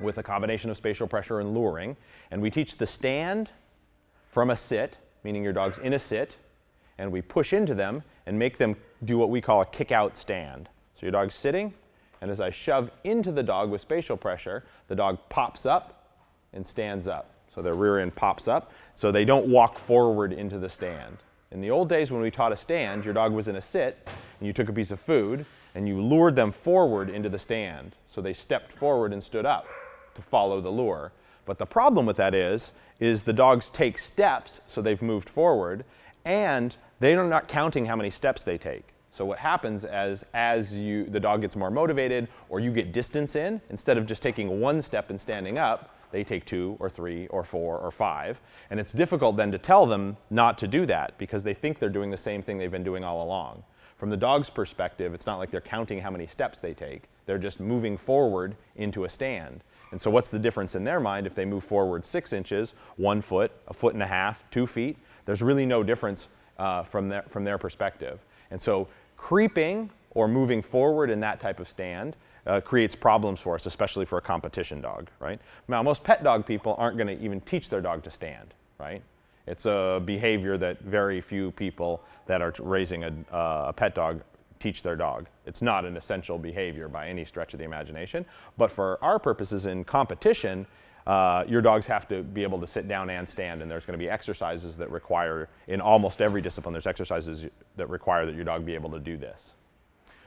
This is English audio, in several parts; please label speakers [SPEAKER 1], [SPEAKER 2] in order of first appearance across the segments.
[SPEAKER 1] with a combination of spatial pressure and luring. And we teach the stand from a sit, meaning your dog's in a sit, and we push into them and make them do what we call a kick out stand. So your dog's sitting, and as I shove into the dog with spatial pressure, the dog pops up and stands up. So their rear end pops up, so they don't walk forward into the stand. In the old days when we taught a stand, your dog was in a sit, and you took a piece of food, and you lured them forward into the stand. So they stepped forward and stood up to follow the lure. But the problem with that is, is the dogs take steps, so they've moved forward, and they're not counting how many steps they take. So what happens as, as you, the dog gets more motivated or you get distance in, instead of just taking one step and standing up, they take two or three or four or five. And it's difficult then to tell them not to do that because they think they're doing the same thing they've been doing all along. From the dog's perspective, it's not like they're counting how many steps they take. They're just moving forward into a stand. And so what's the difference in their mind if they move forward six inches, one foot, a foot and a half, two feet? There's really no difference uh, from, their, from their perspective. And so creeping or moving forward in that type of stand uh, creates problems for us, especially for a competition dog, right? Now, most pet dog people aren't going to even teach their dog to stand, right? It's a behavior that very few people that are raising a, uh, a pet dog teach their dog. It's not an essential behavior by any stretch of the imagination. But for our purposes in competition, uh, your dogs have to be able to sit down and stand, and there's going to be exercises that require, in almost every discipline, there's exercises that require that your dog be able to do this.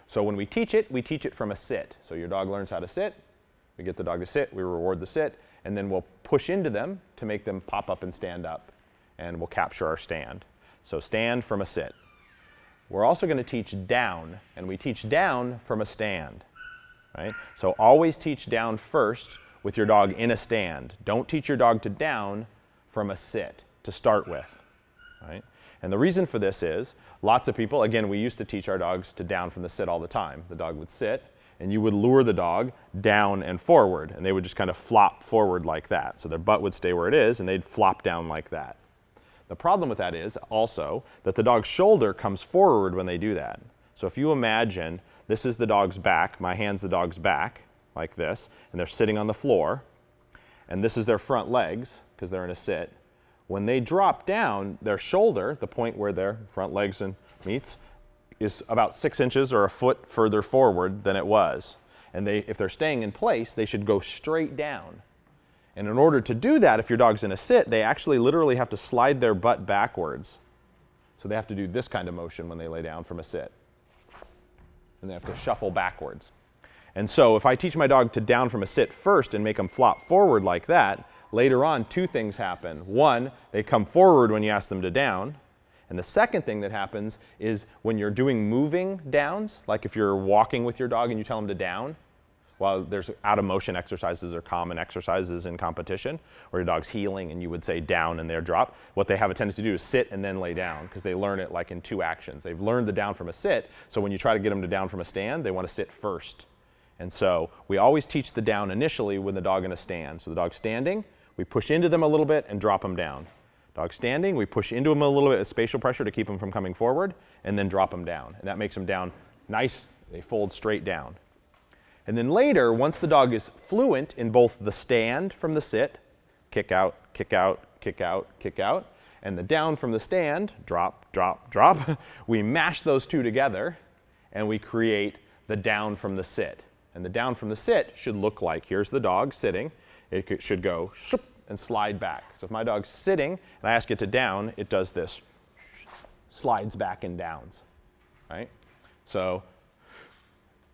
[SPEAKER 1] So when we teach it, we teach it from a sit. So your dog learns how to sit, we get the dog to sit, we reward the sit, and then we'll push into them to make them pop up and stand up, and we'll capture our stand. So stand from a sit. We're also going to teach down, and we teach down from a stand. Right? So always teach down first with your dog in a stand. Don't teach your dog to down from a sit to start with. Right? And the reason for this is lots of people, again, we used to teach our dogs to down from the sit all the time. The dog would sit, and you would lure the dog down and forward, and they would just kind of flop forward like that. So their butt would stay where it is, and they'd flop down like that. The problem with that is also that the dog's shoulder comes forward when they do that. So if you imagine this is the dog's back, my hand's the dog's back, like this, and they're sitting on the floor, and this is their front legs, because they're in a sit. When they drop down, their shoulder, the point where their front legs and meets, is about six inches or a foot further forward than it was. And they, if they're staying in place, they should go straight down. And in order to do that, if your dog's in a sit, they actually literally have to slide their butt backwards. So they have to do this kind of motion when they lay down from a sit. And they have to shuffle backwards. And so if I teach my dog to down from a sit first and make them flop forward like that, later on two things happen. One, they come forward when you ask them to down. And the second thing that happens is when you're doing moving downs, like if you're walking with your dog and you tell them to down, while there's out of motion exercises are common exercises in competition, where your dog's heeling and you would say down and their drop, what they have a tendency to do is sit and then lay down because they learn it like in two actions. They've learned the down from a sit, so when you try to get them to down from a stand, they want to sit first. And so we always teach the down initially when the dog in a stand. So the dog's standing, we push into them a little bit and drop them down. Dog standing, we push into them a little bit of spatial pressure to keep them from coming forward, and then drop them down. And that makes them down nice, they fold straight down. And then later, once the dog is fluent in both the stand from the sit, kick out, kick out, kick out, kick out, and the down from the stand, drop, drop, drop, we mash those two together and we create the down from the sit. And the down from the sit should look like, here's the dog sitting, it should go and slide back. So if my dog's sitting and I ask it to down, it does this, slides back and downs, right? So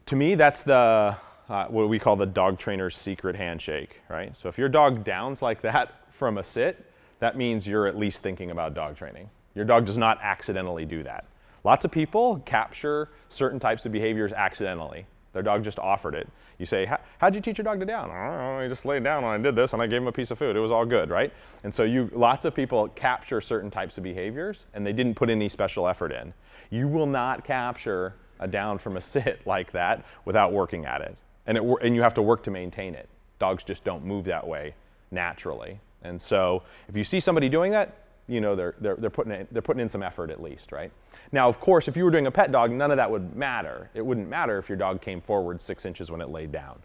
[SPEAKER 1] to me, that's the uh, what we call the dog trainer's secret handshake, right? So if your dog downs like that from a sit, that means you're at least thinking about dog training. Your dog does not accidentally do that. Lots of people capture certain types of behaviors accidentally. Their dog just offered it. You say, how'd you teach your dog to down? I just laid down when I did this and I gave him a piece of food. It was all good, right? And so you, lots of people capture certain types of behaviors and they didn't put any special effort in. You will not capture a down from a sit like that without working at it. And, it, and you have to work to maintain it. Dogs just don't move that way naturally. And so if you see somebody doing that, you know they're, they're, they're, putting in, they're putting in some effort at least, right? Now, of course, if you were doing a pet dog, none of that would matter. It wouldn't matter if your dog came forward six inches when it laid down.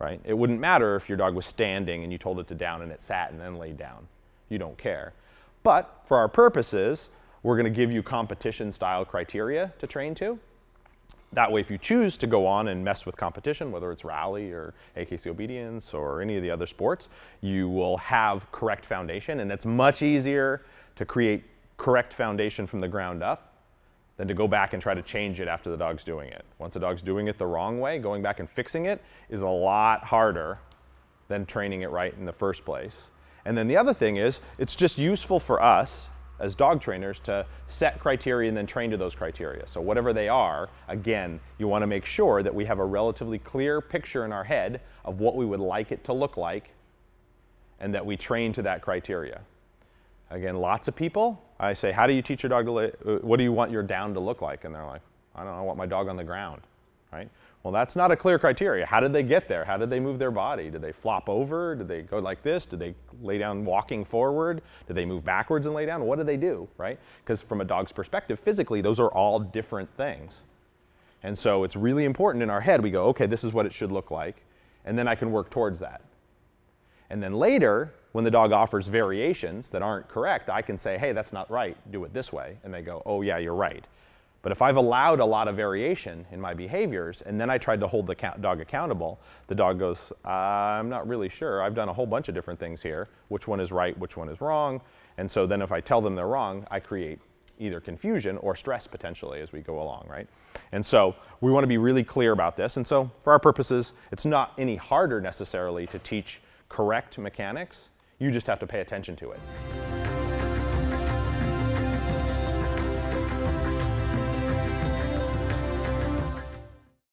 [SPEAKER 1] right? It wouldn't matter if your dog was standing and you told it to down and it sat and then laid down. You don't care. But for our purposes, we're going to give you competition style criteria to train to. That way, if you choose to go on and mess with competition, whether it's rally or AKC obedience or any of the other sports, you will have correct foundation. And it's much easier to create correct foundation from the ground up than to go back and try to change it after the dog's doing it. Once the dog's doing it the wrong way, going back and fixing it is a lot harder than training it right in the first place. And then the other thing is, it's just useful for us as dog trainers to set criteria and then train to those criteria. So whatever they are, again, you want to make sure that we have a relatively clear picture in our head of what we would like it to look like and that we train to that criteria. Again, lots of people, I say, how do you teach your dog to, uh, what do you want your down to look like? And they're like, I don't know, I want my dog on the ground, right? Well, that's not a clear criteria. How did they get there? How did they move their body? Did they flop over? Did they go like this? Did they lay down walking forward? Did they move backwards and lay down? What did they do, right? Because from a dog's perspective, physically, those are all different things. And so it's really important in our head, we go, okay, this is what it should look like. And then I can work towards that. And then later, when the dog offers variations that aren't correct, I can say, hey, that's not right, do it this way. And they go, oh, yeah, you're right. But if I've allowed a lot of variation in my behaviors and then I tried to hold the dog accountable, the dog goes, I'm not really sure. I've done a whole bunch of different things here. Which one is right, which one is wrong? And so then if I tell them they're wrong, I create either confusion or stress potentially as we go along, right? And so we want to be really clear about this. And so for our purposes, it's not any harder necessarily to teach correct mechanics. You just have to pay attention to it.